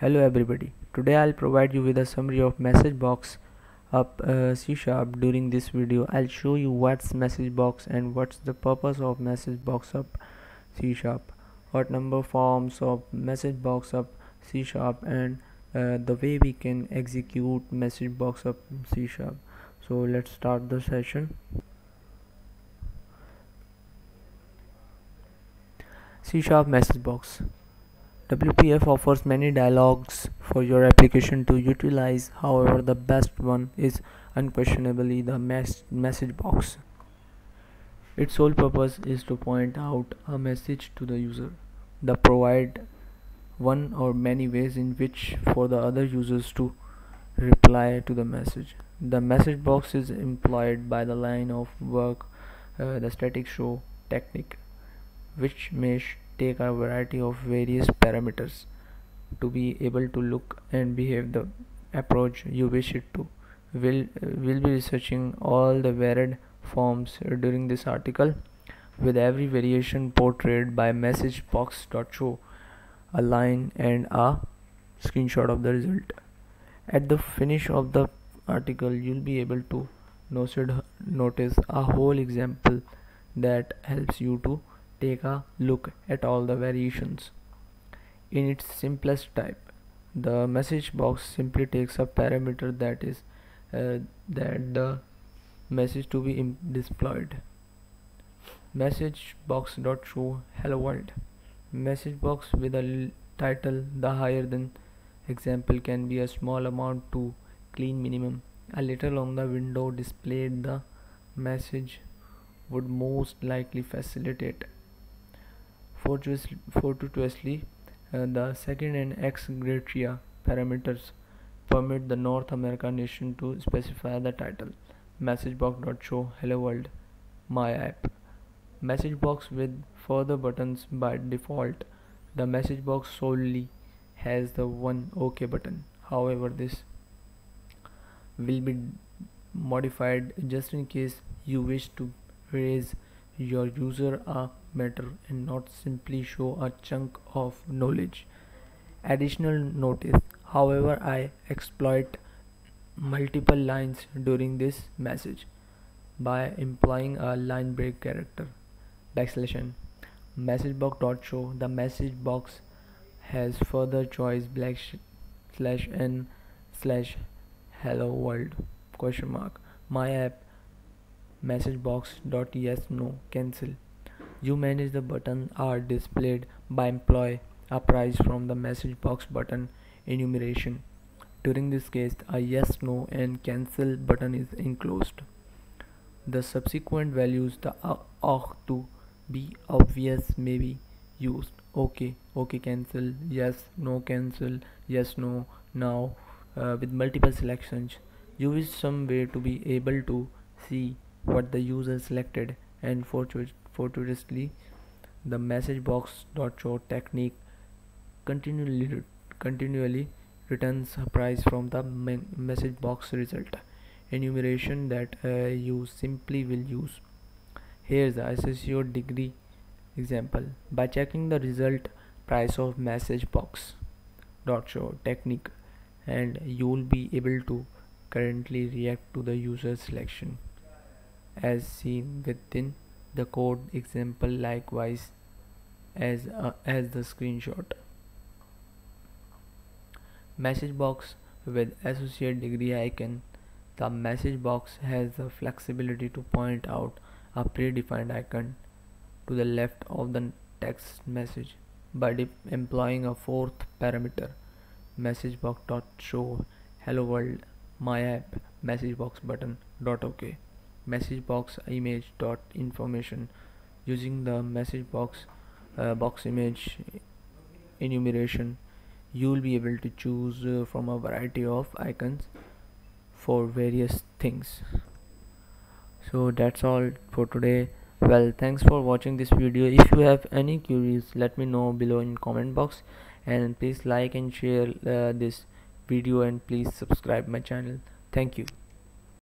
Hello everybody. Today I'll provide you with a summary of message box up uh, C sharp. During this video I'll show you what's message box and what's the purpose of message box up C sharp. What number forms of message box up C sharp and uh, the way we can execute message box up C sharp. So let's start the session. C sharp message box WPF offers many dialogues for your application to utilize however the best one is unquestionably the mes message box. Its sole purpose is to point out a message to the user. The provide one or many ways in which for the other users to reply to the message. The message box is employed by the line of work uh, the static show technique which may take a variety of various parameters to be able to look and behave the approach you wish it to. Will will be researching all the varied forms during this article with every variation portrayed by message box.show a line and a screenshot of the result. At the finish of the article you'll be able to notice a whole example that helps you to take a look at all the variations. In its simplest type, the message box simply takes a parameter that is uh, that the message to be displayed. Message box dot show hello world. Message box with a title the higher than example can be a small amount to clean minimum. A little on the window displayed the message would most likely facilitate Fortuitously, uh, the second and ex gratia parameters permit the North America nation to specify the title. Messagebox.show hello world my app. Message box with further buttons by default. The message box solely has the one ok button. However this will be modified just in case you wish to raise your user a matter and not simply show a chunk of knowledge. Additional notice, however, I exploit multiple lines during this message by implying a line break character. Backslash n message box dot show. The message box has further choice black slash n slash hello world question mark. My app message box dot yes no cancel. You manage the button are displayed by employ a price from the message box button enumeration. During this case a yes no and cancel button is enclosed. The subsequent values the uh, to be obvious may be used. Okay okay cancel. Yes no cancel. Yes no. Now uh, with multiple selections you wish some way to be able to see what the user selected. And fortuitously the message box dot show technique continually continually returns a price from the message box result. Enumeration that uh, you simply will use. Here's the associate degree example. By checking the result price of message box dot show technique and you will be able to currently react to the user selection as seen within the code example likewise as uh, as the screenshot. Message box with associate degree icon. The message box has the flexibility to point out a predefined icon to the left of the text message by employing a fourth parameter. Message box dot show hello world my app message box button dot okay message box image dot information. Using the message box uh, box image enumeration you will be able to choose uh, from a variety of icons for various things. So that's all for today. Well thanks for watching this video. If you have any queries let me know below in comment box. And please like and share uh, this video and please subscribe my channel. Thank you